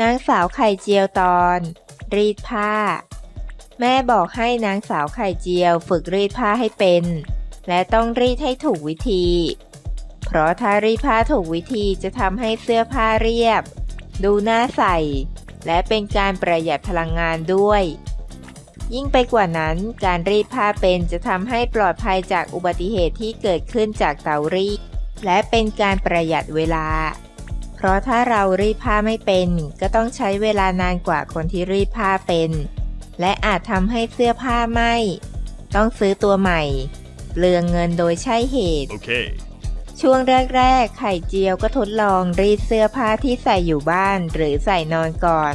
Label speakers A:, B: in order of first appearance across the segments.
A: นางสาวไข่เจียวตอน รีดผ้า แม่บอกให้นางสาวไข่เจียวฝึกรีดผ้าให้เป็น และต้องรีดให้ถูกวิธี เพราะถ้ารีดผ้าถูกวิธีจะทำให้เสื้อผ้าเรียบ ดูน่าใส่ และเป็นการประหยัดพลังงานด้วย ยิ่งไปกว่านั้นการรีดผ้าเป็นจะทำให้ปลอดภัยจากอุบัติเหตุที่เกิดขึ้นจากเตารีดและเป็นการประหยัดเวลา เพราะถ้าเรารีดผ้าไม่เป็น ก็ต้องใช้เวลานานกว่าคนที่รีดผ้าเป็น และอาจทำให้เสื้อผ้าไหม้ต้องซื้อตัวใหม่เปลืองเงินโดยใช่เหตุ
B: Okay.
A: ช่วงแรก ๆ ไข่เจียวก็ทดลองรีดเสื้อผ้าที่ใส่อยู่บ้านหรือใส่นอนก่อน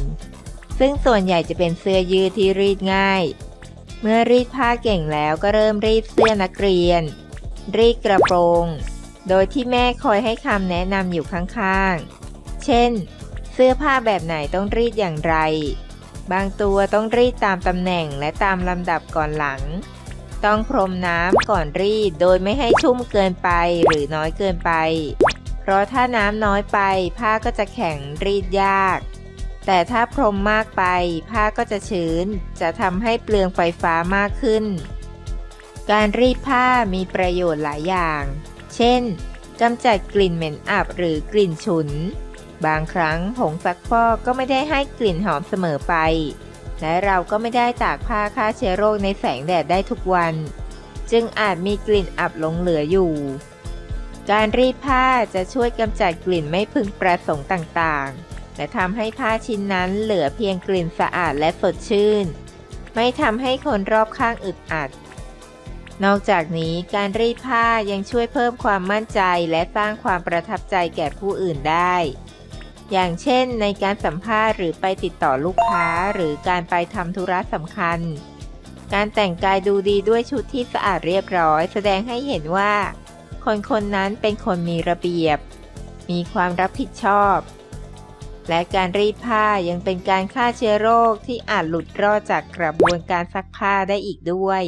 A: ซึ่งส่วนใหญ่จะเป็นเสื้อยืดที่รีดง่าย เมื่อรีดผ้าเก่งแล้วก็เริ่มรีดเสื้อนักเรียน รีดกระโปรง โดยที่แม่คอยให้คำแนะนำอยู่ข้างๆ เช่น เสื้อผ้าแบบไหนต้องรีดอย่างไร บางตัวต้องรีดตามตำแหน่งและตามลำดับก่อนหลัง ต้องพรมน้ำก่อนรีดโดยไม่ให้ชุ่มเกินไปหรือน้อยเกินไป เพราะถ้าน้ำน้อยไปผ้าก็จะแข็งรีดยาก แต่ถ้าพรมมากไปผ้าก็จะชื้น จะทำให้เปลืองไฟฟ้ามากขึ้น การรีดผ้ามีประโยชน์หลายอย่าง เช่นกำจัดกลิ่นเหม็นอับหรือกลิ่นฉุน บางครั้งผงซักฟอกก็ไม่ได้ให้กลิ่นหอมเสมอไป และเราก็ไม่ได้ตากผ้าฆ่าเชื้อโรคในแสงแดดได้ทุกวัน จึงอาจมีกลิ่นอับหลงเหลืออยู่ การรีดผ้าจะช่วยกำจัดกลิ่นไม่พึงประสงค์ต่างๆ และทำให้ผ้าชิ้นนั้นเหลือเพียงกลิ่นสะอาดและสดชื่น ไม่ทำให้คนรอบข้างอึดอัด นอกจากนี้การรีดผ้ายังช่วยเพิ่มความมั่นใจและสร้างความประทับใจแก่ผู้อื่นได้ อย่างเช่น ในการสัมภาษณ์หรือไปติดต่อลูกค้าหรือการไปทำธุระสำคัญ การแต่งกายดูดีด้วยชุดที่สะอาดเรียบร้อย แสดงให้เห็นว่า คนคนนั้นเป็นคนมีระเบียบ มีความรับผิดชอบ และการรีดผ้ายังเป็นการฆ่าเชื้อโรคที่อาจหลุดรอดจากกระบวนการซักผ้าได้อีกด้วย